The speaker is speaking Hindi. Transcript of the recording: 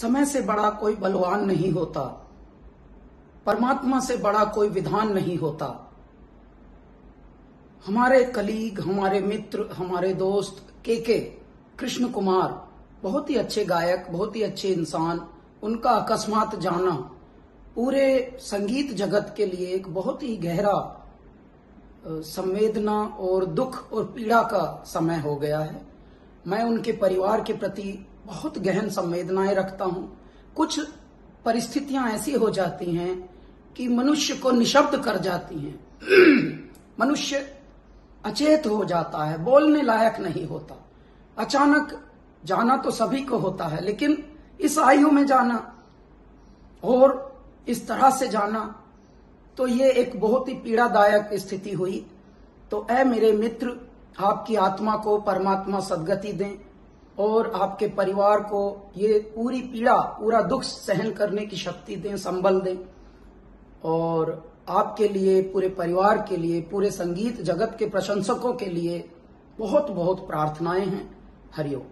समय से बड़ा कोई बलवान नहीं होता। परमात्मा से बड़ा कोई विधान नहीं होता। हमारे कलीग, हमारे मित्र, हमारे दोस्त, के के, कृष्ण कुमार, बहुत ही अच्छे गायक, बहुत ही अच्छे इंसान, उनका अकस्मात जाना, पूरे संगीत जगत के लिए एक बहुत ही गहरा संवेदना और दुख और पीड़ा का समय हो गया है। मैं उनके परिवार के प्रति बहुत गहन संवेदनाएँ रखता हूँ। कुछ परिस्थितियाँ ऐसी हो जाती हैं कि मनुष्य को निशब्द कर जाती हैं। मनुष्य अचेत हो जाता है, बोलने लायक नहीं होता। अचानक जाना तो सभी को होता है, लेकिन इस आयु में जाना और इस तरह से जाना तो ये एक बहुत ही पीड़ादायक स्थिति हुई। तो ऐ मेरे मित्र आपकी आत्मा को परमात्मा सदगति दें और आपके परिवार को ये पूरी पीड़ा, पूरा दुख सहन करने की शक्ति दें, संबल दें। और आपके लिए, पूरे परिवार के लिए, पूरे संगीत जगत के प्रशंसकों के लिए बहुत बहुत प्रार्थनाएँ हैं। हरिओम।